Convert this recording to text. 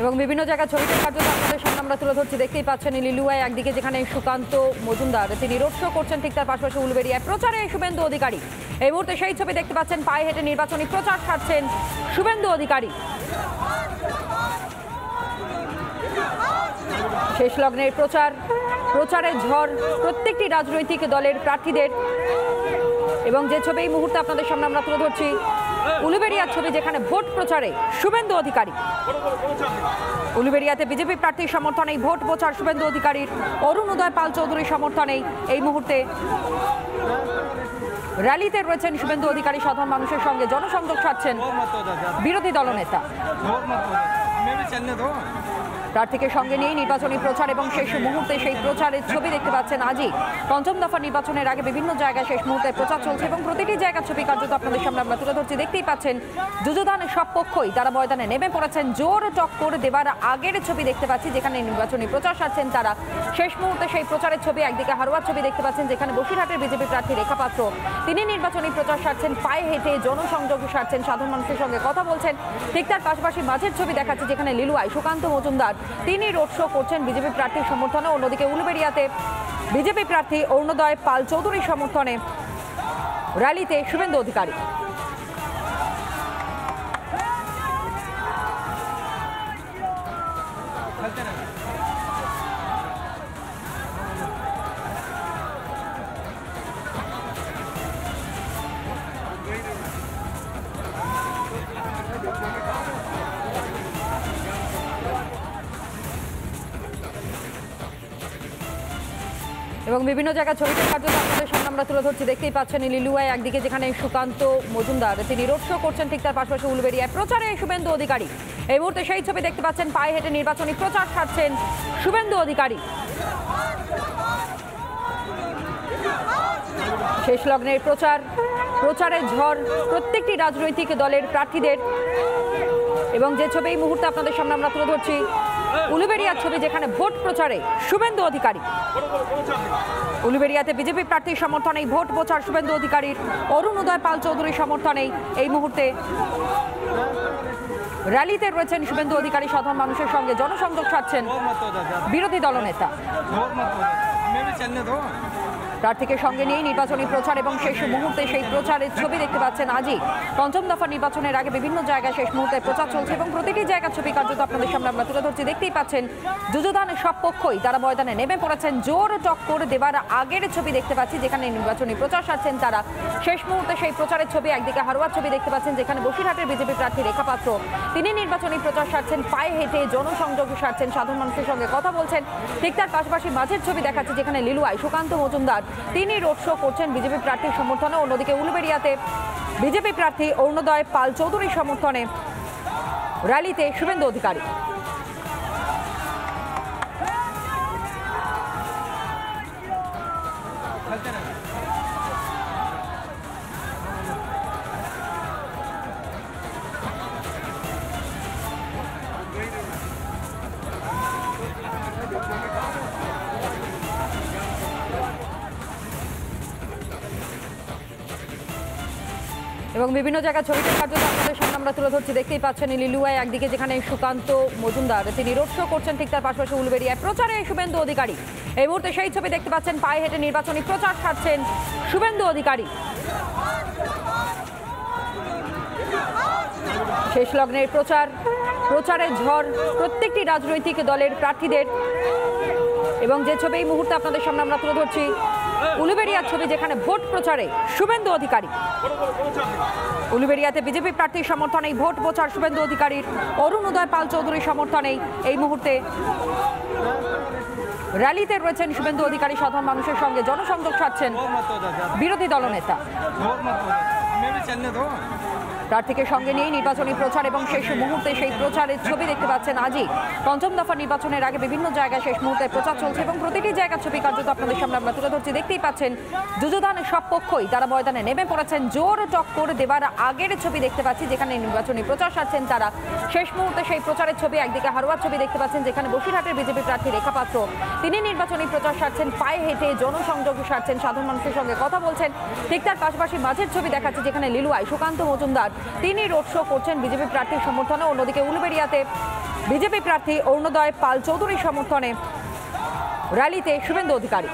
এবং বিভিন্ন জায়গায় ছবিতে কার্যত আপনাদের সামনে আমরা তুলে ধরছি। দেখতেই পাচ্ছেন লিলুয়ায় একদিকে যেখানে সুকান্ত মজুমদার, তিনি রোড শো করছেন ঠিক তার পাশাপাশি উলবেরিয়ায়। প্রচারে শুভেন্দু অধিকারী। এই মুহূর্তে সেই ছবি দেখতে পাচ্ছেন, পায়ে হেঁটে নির্বাচনী প্রচার সারছেন শুভেন্দু অধিকারী। শেষ লগ্নের প্রচার, প্রচারের ঝড় প্রত্যেকটি রাজনৈতিক দলের প্রার্থীদের। এবং যে ছবি এই মুহূর্তে আপনাদের সামনে আমরা তুলে ধরছি উলুবেড়িয়ার ছবি যেখানে ভোট প্রচারে শুভেন্দু অধিকারী। উলুবেড়িয়াতে বিজেপি প্রার্থীর সমর্থনে ভোট প্রচার শুভেন্দু অধিকারীর। অরুণোদয় পাল চৌধুরীর সমর্থনে এই মুহূর্তে র্যালিতে রয়েছেন শুভেন্দু অধিকারী, সাধারণ মানুষের সঙ্গে জনসংযোগ সাধছেন বিরোধী দলনেতা। প্রার্থীকে সঙ্গে নিয়ে নির্বাচনী প্রচার এবং শেষ মুহূর্তে সেই প্রচারের ছবি দেখতে পাচ্ছেন আজই। পঞ্চম দফা নির্বাচনের আগে বিভিন্ন জায়গায় শেষ মুহূর্তে প্রচার চলছে এবং প্রতিটি জায়গার ছবি কার্যত আপনাদের সামনে আমরা তুলে ধরছি। দেখতেই পাচ্ছেন যুযুদান সব পক্ষই তারা ময়দানে নেমে পড়েছেন। জোর টক্কর দেবার আগের ছবি দেখতে পাচ্ছি, যেখানে নির্বাচনী প্রচার সারছেন তারা। শেষ মুহূর্তে সেই প্রচারের ছবি, একদিকে হারোয়ার ছবি দেখতে পাচ্ছেন, যেখানে বসিরহাটের বিজেপি প্রার্থী রেখা পাত্র। তিনি নির্বাচনী প্রচার সারছেন, পায়ে হেঁটে জনসংযোগ সারছেন সাধারণ মানুষের সঙ্গে কথা বলছেন। ঠিক তার পাশাপাশি মাঝের ছবি দেখাচ্ছে, যেখানে লিলুয়ায় সুকান্ত মজুমদার তিনি রোড শো করছেন বিজেপি প্রার্থীর সমর্থনে। অন্যদিকে উলুবেড়িয়াতে বিজেপি প্রার্থী অরুণোদয় পাল চৌধুরীর সমর্থনে র্যালিতে শুভেন্দু অধিকারী। এবং বিভিন্ন জায়গায় ছবিতে কার্যত আপনাদের সামনে আমরা তুলে ধরছি। দেখতেই পাচ্ছেন লিলুয়ায় একদিকে যেখানে সুকান্ত মজুমদার, তিনি রোড শো করছেন ঠিক তার পাশাপাশি উলবেরিয়ায় প্রচারে শুভেন্দু অধিকারী। এই মুহূর্তে সেই ছবি দেখতে পাচ্ছেন, পায়ে হেঁটে নির্বাচনী প্রচার সারছেন শুভেন্দু অধিকারী। শেষ লগ্নের প্রচার প্রচারের ঝড় প্রত্যেকটি রাজনৈতিক দলের প্রার্থীদের। এবং যে ছবি এই মুহূর্তে আপনাদের সামনে আমরা তুলে ধরছি উলুবেড়িয়ার ছবি যেখানে ভোট প্রচারে শুভেন্দু অধিকারী। উলুবেড়িয়াতে বিজেপি প্রার্থীর সমর্থনেই ভোট প্রচার শুভেন্দু অধিকারীর। অরুণোদয় পাল চৌধুরীর সমর্থনেই এই মুহূর্তে র্যালিতে রয়েছেন শুভেন্দু অধিকারী, সাধারণ মানুষের সঙ্গে জনসংযোগ সাধছেন বিরোধী দলনেতা। প্রার্থীকে সঙ্গে নিয়ে নির্বাচনী প্রচার এবং শেষ মুহূর্তে সেই প্রচারের ছবি দেখতে পাচ্ছেন আজই। পঞ্চম দফা নির্বাচনের আগে বিভিন্ন জায়গায় শেষ মুহূর্তে প্রচার চলছে এবং প্রতিটি জায়গার ছবি কার্যত আপনাদের সামনে আমরা তুলে ধরছি। দেখতেই পাচ্ছেন যুযুদান সব পক্ষই তারা ময়দানে নেমে পড়েছেন। জোর টক্কর দেবার আগের ছবি দেখতে পাচ্ছি, যেখানে নির্বাচনী প্রচার সারছেন তারা। শেষ মুহূর্তে সেই প্রচারের ছবি, একদিকে হারোয়ার ছবি দেখতে পাচ্ছেন, যেখানে বসিরহাটের বিজেপি প্রার্থী রেখা পাত্র। তিনি নির্বাচনী প্রচার সারছেন, পায়ে হেঁটে জনসংযোগ সারছেন, সাধারণ মানুষের সঙ্গে কথা বলছেন। ঠিক তার পাশাপাশি মাঝের ছবি দেখাচ্ছে, যেখানে লিলুয়ায় সুকান্ত মজুমদার তিনি রোড শো করছেন বিজেপি প্রার্থীর সমর্থনে। অন্যদিকে উলুবেড়িয়াতে বিজেপি প্রার্থী অরুণোদয় পাল চৌধুরীর সমর্থনে র্যালিতে শুভেন্দু অধিকারী। এবং বিভিন্ন জায়গায় ছবিতে কার্যত আপনাদের সামনে আমরা তুলে ধরছি। দেখতেই পাচ্ছেন লিলুয়ায় একদিকে যেখানে সুকান্ত মজুমদার, তিনি রোড শো করছেন ঠিক তার পাশাপাশি উলবেড়িয়ায় প্রচারে শুভেন্দু অধিকারী। এই মুহূর্তে সেই ছবি দেখতে পাচ্ছেন, পায়ে হেঁটে নির্বাচনী প্রচার সারছেন শুভেন্দু অধিকারী। শেষ লগ্নের প্রচার প্রচারের ঝড়, প্রত্যেকটি রাজনৈতিক দলের প্রার্থীদের। এবং যে ছবি এই মুহূর্তে আপনাদের সামনে আমরা তুলে ধরছি উলুবেড়িয়ার ছবি যেখানে ভোট প্রচারে শুভেন্দু অধিকারী। উলুবেড়িয়াতে বিজেপি প্রার্থীর সমর্থনেই ভোট প্রচার শুভেন্দু অধিকারীর। অরুণোদয় পাল চৌধুরীর সমর্থনেই এই মুহূর্তে র্যালিতে রয়েছেন শুভেন্দু অধিকারী, সাধারণ মানুষের সঙ্গে জনসংযোগ সাধছেন বিরোধী দলনেতা। প্রার্থীকে সঙ্গে নিয়ে নির্বাচনী প্রচার এবং শেষ মুহূর্তে সেই প্রচারের ছবি দেখতে পাচ্ছেন আজই। পঞ্চম দফা নির্বাচনের আগে বিভিন্ন জায়গায় শেষ মুহূর্তে প্রচার চলছে এবং প্রতিটি জায়গার ছবি কার্যত আপনাদের সামনে আমরা তুলে ধরছি। দেখতেই পাচ্ছেন যুযুদান সব পক্ষই তারা ময়দানে নেমে পড়েছেন। জোর টক্কর দেবার আগের ছবি দেখতে পাচ্ছি, যেখানে নির্বাচনী প্রচার সারছেন তারা। শেষ মুহূর্তে সেই প্রচারের ছবি, একদিকে হারোয়ার ছবি দেখতে পাচ্ছেন, যেখানে বসিরহাটের বিজেপি প্রার্থী রেখা পাত্র। তিনি নির্বাচনী প্রচার সারছেন, পায়ে হেঁটে জনসংযোগ সারছেন, সাধারণ মানুষের সঙ্গে কথা বলছেন। ঠিক তার পাশাপাশি মাঝের ছবি দেখাচ্ছে, যেখানে লিলুয়ায় সুকান্ত মজুমদার তিনি রোড শো করছেন বিজেপি প্রার্থীর সমর্থনে অন্যদিকে উলুবেড়িয়াতে বিজেপি প্রার্থী অরুণোদয় পাল চৌধুরীর সমর্থনে র্যালিতে শুভেন্দু অধিকারী।